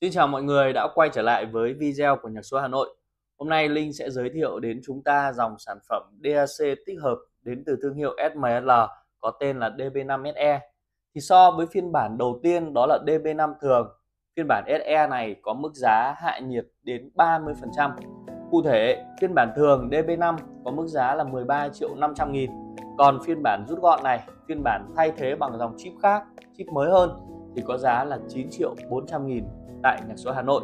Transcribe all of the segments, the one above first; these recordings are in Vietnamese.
Xin chào mọi người đã quay trở lại với video của Nhạc số Hà Nội. Hôm nay Linh sẽ giới thiệu đến chúng ta dòng sản phẩm DAC tích hợp đến từ thương hiệu SML có tên là DB5SE. Thì so với phiên bản đầu tiên đó là DB5 thường, phiên bản SE này có mức giá hạ nhiệt đến 30%. Cụ thể, phiên bản thường DB5 có mức giá là 13 triệu 500 nghìn. Còn phiên bản rút gọn này, phiên bản thay thế bằng dòng chip khác, chip mới hơn thì có giá là 9 triệu 400 nghìn tại nhạc số Hà Nội.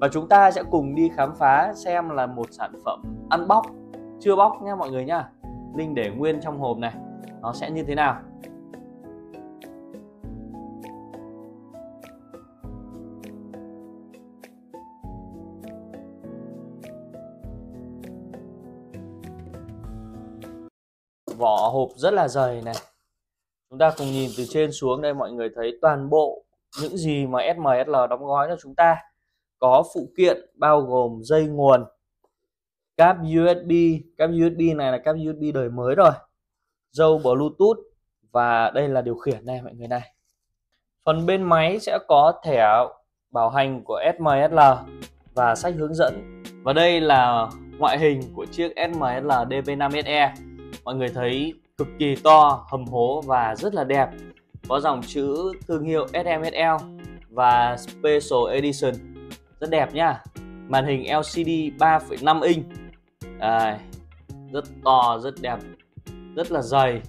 Và chúng ta sẽ cùng đi khám phá xem là một sản phẩm ăn bóc chưa bóc nha mọi người nhá. Linh để nguyên trong hộp này, nó sẽ như thế nào? Vỏ hộp rất là dày này. Chúng ta cùng nhìn từ trên xuống đây, mọi người thấy toàn bộ những gì mà SMSL đóng gói cho chúng ta. Có phụ kiện bao gồm dây nguồn, cáp USB cáp USB này là cáp USB đời mới rồi. Dâu Bluetooth và đây là điều khiển này mọi người này. Phần bên máy sẽ có thẻ bảo hành của SMSL và sách hướng dẫn. Và đây là ngoại hình của chiếc SMSL DB5SE mọi người thấy cực kỳ to, hầm hố và rất là đẹp có dòng chữ thương hiệu SMSL và Special Edition. Rất đẹp nhá. Màn hình LCD 3,5 inch. Đây, rất to rất đẹp rất là dày.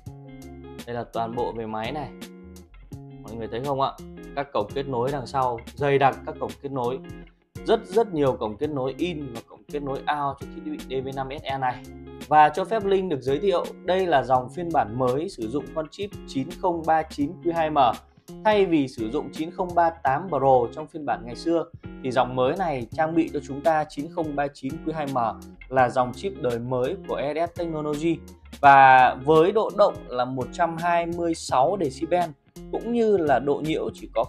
Đây là toàn bộ về máy này. Mọi người thấy không ạ? Các cổng kết nối đằng sau dày đặc các cổng kết nối. Rất rất nhiều cổng kết nối in và cổng kết nối out cho thiết bị DV5SE này và cho phép Linh được giới thiệu đây là dòng phiên bản mới sử dụng con chip 9039Q2M thay vì sử dụng 9038 Pro trong phiên bản ngày xưa thì dòng mới này trang bị cho chúng ta 9039Q2M là dòng chip đời mới của ES Technology và với độ động là 126 decibel cũng như là độ nhiễu chỉ có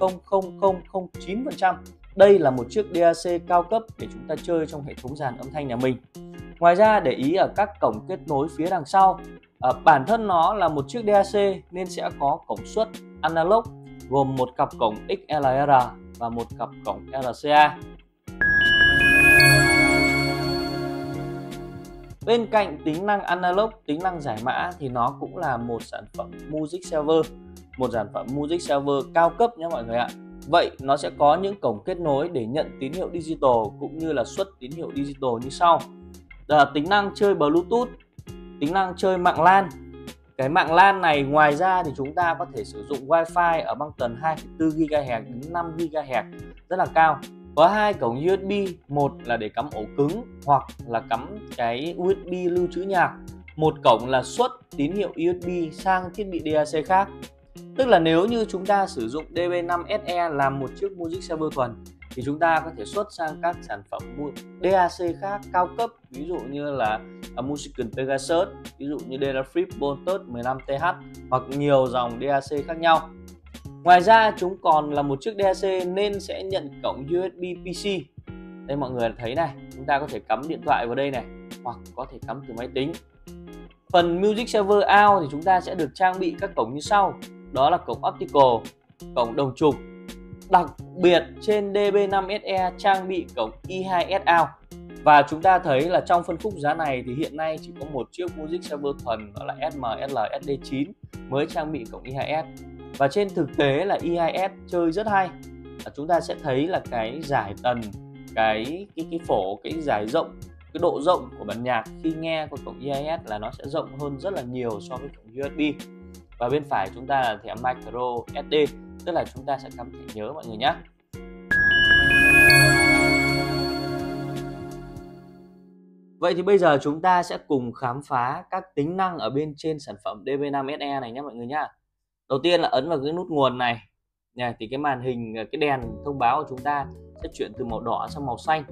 0,00009%. Đây là một chiếc DAC cao cấp để chúng ta chơi trong hệ thống dàn âm thanh nhà mình. Ngoài ra để ý ở các cổng kết nối phía đằng sau à, bản thân nó là một chiếc DAC nên sẽ có cổng xuất analog gồm một cặp cổng XLR và một cặp cổng RCA. Bên cạnh tính năng analog, tính năng giải mã thì nó cũng là một sản phẩm Music Server, một sản phẩm Music Server cao cấp nhé mọi người ạ. Vậy nó sẽ có những cổng kết nối để nhận tín hiệu digital cũng như là xuất tín hiệu digital như sau là tính năng chơi Bluetooth tính năng chơi mạng LAN. Cái mạng LAN này ngoài ra thì chúng ta có thể sử dụng Wi-Fi ở băng tần 2,4 GHz đến 5 GHz rất là cao. Có hai cổng USB một là để cắm ổ cứng hoặc là cắm cái USB lưu trữ nhạc một cổng là xuất tín hiệu USB sang thiết bị DAC khác. Tức là nếu như chúng ta sử dụng DB5SE làm một chiếc Music Server thuần thì chúng ta có thể xuất sang các sản phẩm DAC khác, cao cấp. Ví dụ như là à, Musician Pegasus, ví dụ như đây là Flip Voltage 15TH hoặc nhiều dòng DAC khác nhau. Ngoài ra, chúng còn là một chiếc DAC nên sẽ nhận cổng USB PC đây mọi người thấy này, chúng ta có thể cắm điện thoại vào đây này, hoặc có thể cắm từ máy tính. Phần Music Server Out thì chúng ta sẽ được trang bị các cổng như sau. Đó là cổng optical, cổng đồng trục đặc biệt trên DB5SE trang bị cổng e i2S out và chúng ta thấy là trong phân khúc giá này thì hiện nay chỉ có một chiếc Music Server thuần, đó là SMSL SD9 mới trang bị cổng e i2S và trên thực tế là e i2S chơi rất hay. Chúng ta sẽ thấy là cái giải tần, cái cái cái phổ, cái giải rộng, cái độ rộng của bản nhạc khi nghe của cổng i2S là nó sẽ rộng hơn rất là nhiều so với cổng USB và bên phải chúng ta là thẻ micro SD tức là chúng ta sẽ cắm thẻ nhớ mọi người nhé Vậy thì bây giờ chúng ta sẽ cùng khám phá các tính năng ở bên trên sản phẩm DB5SE này nhé mọi người nhé. Đầu tiên là ấn vào cái nút nguồn này. Này thì cái màn hình, cái đèn thông báo của chúng ta sẽ chuyển từ màu đỏ sang màu xanh.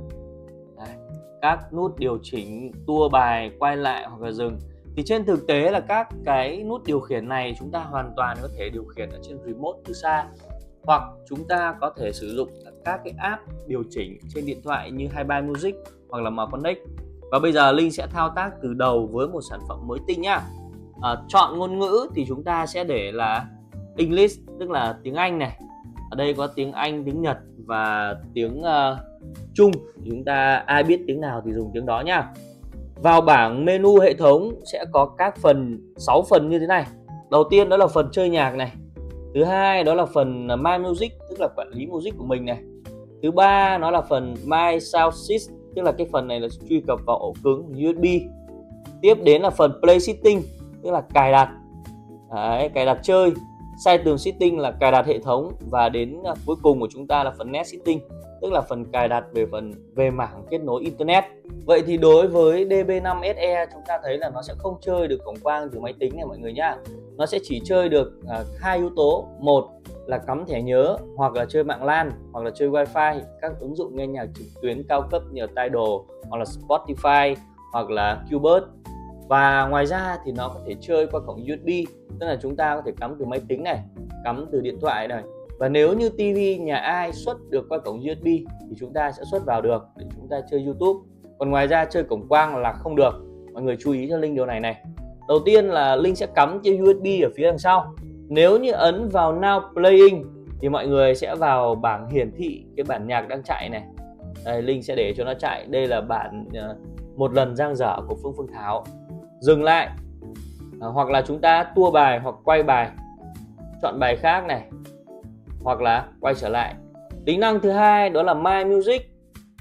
Các nút điều chỉnh tua bài quay lại hoặc là dừng thì trên thực tế là các cái nút điều khiển này chúng ta hoàn toàn có thể điều khiển ở trên remote từ xa. Hoặc chúng ta có thể sử dụng các cái app điều chỉnh trên điện thoại như 23 Music hoặc là My Connect. Và bây giờ Linh sẽ thao tác từ đầu với một sản phẩm mới tinh nhá. À, chọn ngôn ngữ thì chúng ta sẽ để là English tức là tiếng Anh này. Ở đây có tiếng Anh tiếng Nhật và tiếng uh, Trung. Chúng ta ai biết tiếng nào thì dùng tiếng đó nhá vào bảng menu hệ thống sẽ có các phần 6 phần như thế này. Đầu tiên đó là phần chơi nhạc này. Thứ hai đó là phần My Music tức là quản lý music của mình này. Thứ ba nó là phần My Sound system tức là cái phần này là truy cập vào ổ cứng USB tiếp đến là phần Play Setting tức là cài đặt. Đấy, cài đặt chơi. Sai tường setting là cài đặt hệ thống và đến à, cuối cùng của chúng ta là phần net setting tức là phần cài đặt về phần về mảng kết nối internet. Vậy thì đối với DB5 SE chúng ta thấy là nó sẽ không chơi được cổng quang từ máy tính này mọi người nhá. Nó sẽ chỉ chơi được à, hai yếu tố, một là cắm thẻ nhớ hoặc là chơi mạng LAN hoặc là chơi wifi các ứng dụng nghe nhạc trực tuyến cao cấp như là Tidal hoặc là Spotify hoặc là Qbert và ngoài ra thì nó có thể chơi qua cổng USB tức là chúng ta có thể cắm từ máy tính này cắm từ điện thoại này và nếu như TV nhà ai xuất được qua cổng USB thì chúng ta sẽ xuất vào được để chúng ta chơi YouTube. Còn ngoài ra chơi cổng quang là không được. Mọi người chú ý cho Linh điều này này. Đầu tiên là Linh sẽ cắm chiếc USB ở phía đằng sau. Nếu như ấn vào Now Playing thì mọi người sẽ vào bảng hiển thị cái bản nhạc đang chạy này. Đây Linh sẽ để cho nó chạy. Đây là bản uh, một lần giang dở của Phương Phương Thảo. Dừng lại. À, hoặc là chúng ta tua bài hoặc quay bài. Chọn bài khác này hoặc là quay trở lại. Tính năng thứ hai đó là My Music.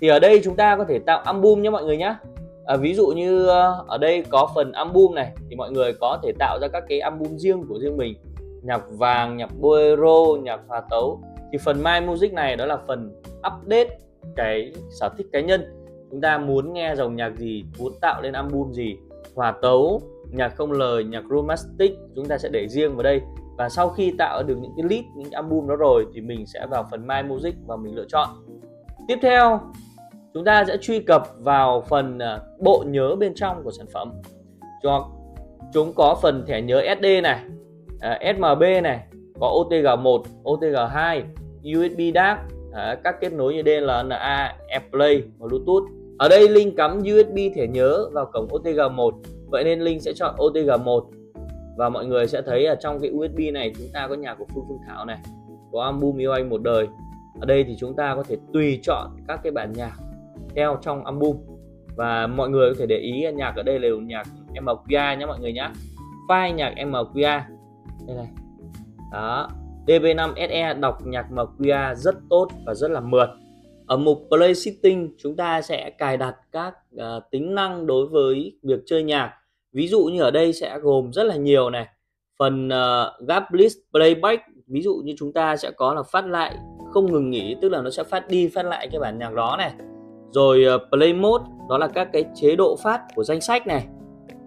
Thì ở đây chúng ta có thể tạo album nhé mọi người nhé. À, ví dụ như ờ, ở đây có phần album này thì mọi người có thể tạo ra các cái album riêng của riêng mình. Nhạc vàng nhạc bolero nhạc hòa tấu. Thì phần My Music này đó là phần update cái sở thích cá nhân. Chúng ta muốn nghe dòng nhạc gì muốn tạo lên album gì hòa tấu nhạc không lời nhạc romantic chúng ta sẽ để riêng vào đây và sau khi tạo được những cái list những cái album đó rồi thì mình sẽ vào phần My Music và mình lựa chọn. Tiếp theo chúng ta sẽ truy cập vào phần à, bộ nhớ bên trong của sản phẩm. Cho chúng có phần thẻ nhớ SD này à, SMB này có OTG1 OTG2 USB DAC à, các kết nối như DLNA AirPlay và Bluetooth. Ở đây Linh cắm USB thẻ nhớ vào cổng OTG1 vậy nên Linh sẽ chọn OTG1 và mọi người sẽ thấy ở trong cái USB này chúng ta có nhạc của Phương Phương Thảo này có album yêu anh một đời. Ở đây thì chúng ta có thể tùy chọn các cái bản nhạc theo trong album. Và mọi người có thể để ý nhạc ở đây là nhạc MQI nhé mọi người nhé. File nhạc MQI đây này. Đó. DB5 SE đọc nhạc MQI rất tốt và rất là mượt. Ở mục Play Setting chúng ta sẽ cài đặt các uh, tính năng đối với việc chơi nhạc ví dụ như ở đây sẽ gồm rất là nhiều này. Phần uh, gap list playback ví dụ như chúng ta sẽ có là phát lại không ngừng nghỉ tức là nó sẽ phát đi phát lại cái bản nhạc đó này. Rồi uh, play mode đó là các cái chế độ phát của danh sách này.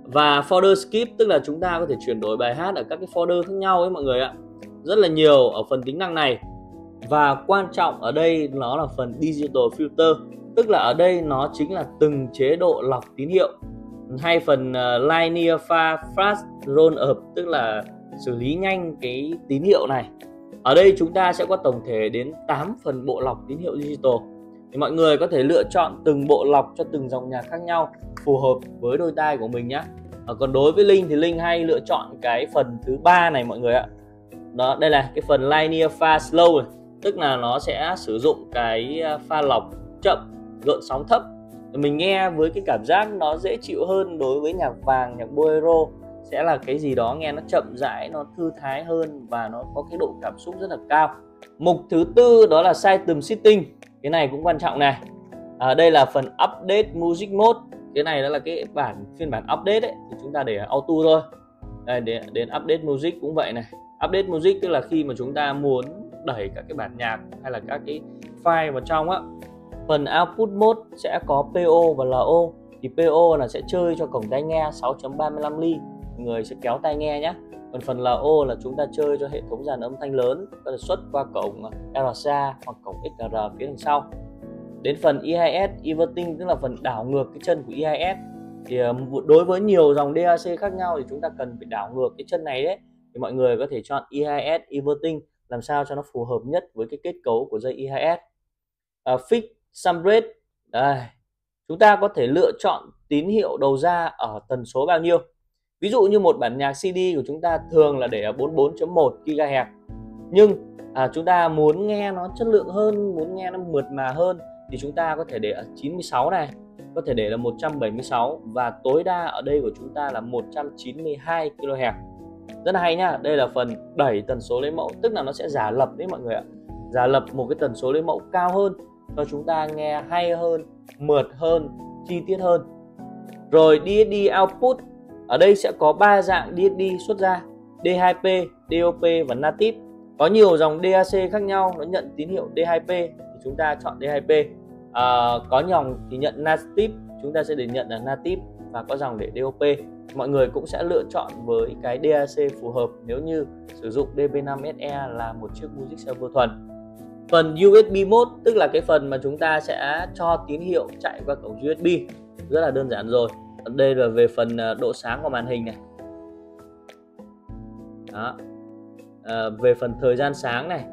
Và folder skip tức là chúng ta có thể chuyển đổi bài hát ở các cái folder khác nhau ấy mọi người ạ. Rất là nhiều ở phần tính năng này. Và quan trọng ở đây nó là phần digital filter tức là ở đây nó chính là từng chế độ lọc tín hiệu hai phần ờ, uh, linear fast fast roll up tức là xử lý nhanh cái tín hiệu này. Ở đây chúng ta sẽ có tổng thể đến 8 phần bộ lọc tín hiệu digital. Thì mọi người có thể lựa chọn từng bộ lọc cho từng dòng nhạc khác nhau phù hợp với đôi tai của mình nhé à, ờ, còn đối với linh thì linh hay lựa chọn cái phần thứ ba này mọi người ạ. Đó đây là cái phần linear fast slow này tức là nó sẽ sử dụng cái ờ, pha lọc chậm gợn sóng thấp mình nghe với cái cảm giác nó dễ chịu hơn đối với nhạc vàng nhạc bolero. Sẽ là cái gì đó nghe nó chậm rãi nó thư thái hơn và nó có cái độ cảm xúc rất là cao. Mục thứ tư đó là size sitting, cái này cũng quan trọng này. À, đây là phần update music mode. Cái này đó là cái bản phiên bản update ấy. Thì chúng ta để auto thôi. Đây đến, đến update music cũng vậy này. Update music tức là khi mà chúng ta muốn đẩy các cái bản nhạc hay là các cái file vào trong á phần output mode sẽ có PO và LO thì PO là sẽ chơi cho cổng tai nghe 6.35 ly. Người sẽ kéo tai nghe nhé. Còn phần LO là chúng ta chơi cho hệ thống dàn âm thanh lớn có thể xuất qua cổng RCA hoặc cổng XR phía đằng sau. Đến phần EIS inverting tức là phần đảo ngược cái chân của EIS thì ờ, đối với nhiều dòng DAC khác nhau thì chúng ta cần phải đảo ngược cái chân này đấy. Thì mọi người có thể chọn EIS inverting làm sao cho nó phù hợp nhất với cái kết cấu của dây EIS à, ờ, fix some đây. Chúng ta có thể lựa chọn tín hiệu đầu ra ở tần số bao nhiêu. Ví dụ như một bản nhạc CD của chúng ta thường là để ở 44.1 GHz nhưng à, chúng ta muốn nghe nó chất lượng hơn muốn nghe nó mượt mà hơn thì chúng ta có thể để ở 96 này có thể để là 176 và tối đa ở đây của chúng ta là 192 kHz rất là hay nhá đây là phần đẩy tần số lấy mẫu tức là nó sẽ giả lập đấy mọi người ạ. Giả lập một cái tần số lấy mẫu cao hơn cho chúng ta nghe hay hơn mượt hơn chi tiết hơn. Rồi DSD output ở đây sẽ có ba dạng DSD xuất ra D2P, DOP và native. Có nhiều dòng DAC khác nhau nó nhận tín hiệu D2P thì chúng ta chọn D2P à, có dòng thì nhận native chúng ta sẽ để nhận là native và có dòng để DOP mọi người cũng sẽ lựa chọn với cái DAC phù hợp. Nếu như sử dụng DB5SE là một chiếc Music Server thuần phần USB mode tức là cái phần mà chúng ta sẽ cho tín hiệu chạy qua cổng USB rất là đơn giản rồi. Đây là về phần à, độ sáng của màn hình này. Đó. À, về phần thời gian sáng này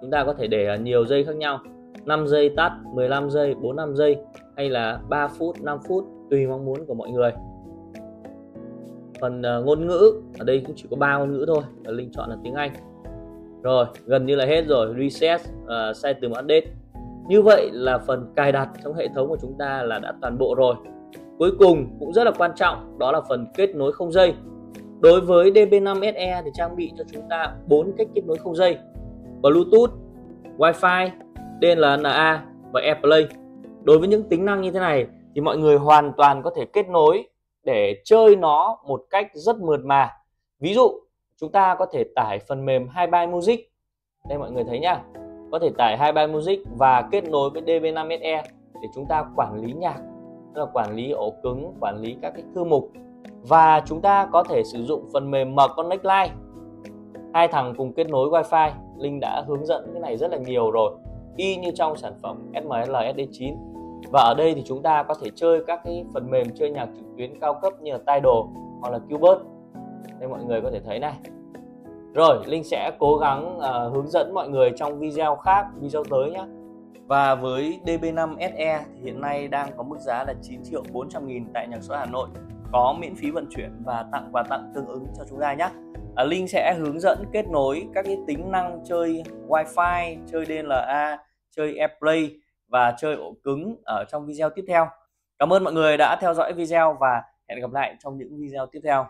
chúng ta có thể để nhiều giây khác nhau. 5 giây tắt 15 giây 45 giây hay là 3 phút 5 phút tùy mong muốn của mọi người. Phần à, ngôn ngữ ở đây cũng chỉ có ba ngôn ngữ thôi và linh chọn là tiếng Anh rồi gần như là hết rồi. Reset à, uh, sai từ update. Như vậy là phần cài đặt trong hệ thống của chúng ta là đã toàn bộ rồi. Cuối cùng cũng rất là quan trọng đó là phần kết nối không dây. Đối với DB5SE thì trang bị cho chúng ta bốn cách kết nối không dây. Bluetooth Wi-Fi DLNA và AirPlay đối với những tính năng như thế này thì mọi người hoàn toàn có thể kết nối để chơi nó một cách rất mượt mà. Ví dụ chúng ta có thể tải phần mềm Hi-Bye Music. Đây mọi người thấy nhá. Có thể tải Hi-Bye Music và kết nối với DB5SE để chúng ta quản lý nhạc, tức là quản lý ổ cứng, quản lý các cái thư mục. Và chúng ta có thể sử dụng phần mềm M Connect Live hai thằng cùng kết nối Wi-Fi, Linh đã hướng dẫn cái này rất là nhiều rồi. Y như trong sản phẩm SML SD9 và ở đây thì chúng ta có thể chơi các cái phần mềm chơi nhạc trực tuyến cao cấp như là Tidal hoặc là Cubert đây mọi người có thể thấy này rồi Linh sẽ cố gắng uh, hướng dẫn mọi người trong video khác video tới nhé và với DB5 SE thì hiện nay đang có mức giá là 9 triệu 400 nghìn tại nhà số Hà Nội có miễn phí vận chuyển và tặng quà tặng tương ứng cho chúng ta nhé à, Linh sẽ hướng dẫn kết nối các cái tính năng chơi Wi-Fi, chơi DLA, chơi AirPlay và chơi ổ cứng ở trong video tiếp theo. Cảm ơn mọi người đã theo dõi video và hẹn gặp lại trong những video tiếp theo.